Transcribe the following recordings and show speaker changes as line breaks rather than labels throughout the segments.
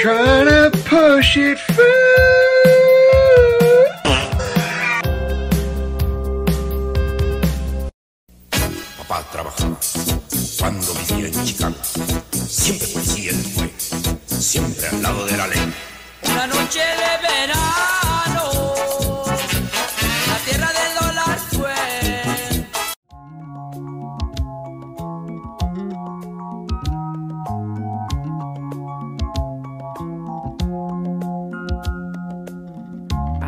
trying to push it through.
Papá cuando vivía en Chicago. Siempre siempre al lado de la ley.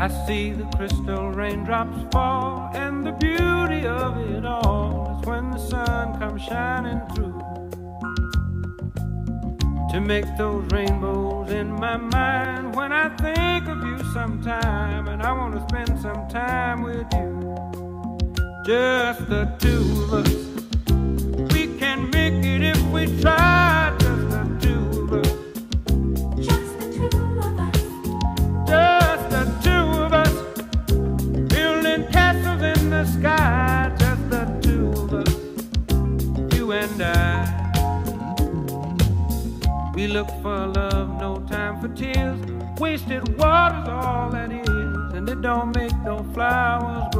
I see the crystal raindrops fall, and the beauty of it all is when the sun comes shining through. To make those rainbows in my mind when I think of you sometime, and I want to spend some time with you. Just the two of us. The sky. Just the two of us, you and I. We look for love, no time for tears. Wasted water's all that is, and it don't make no flowers.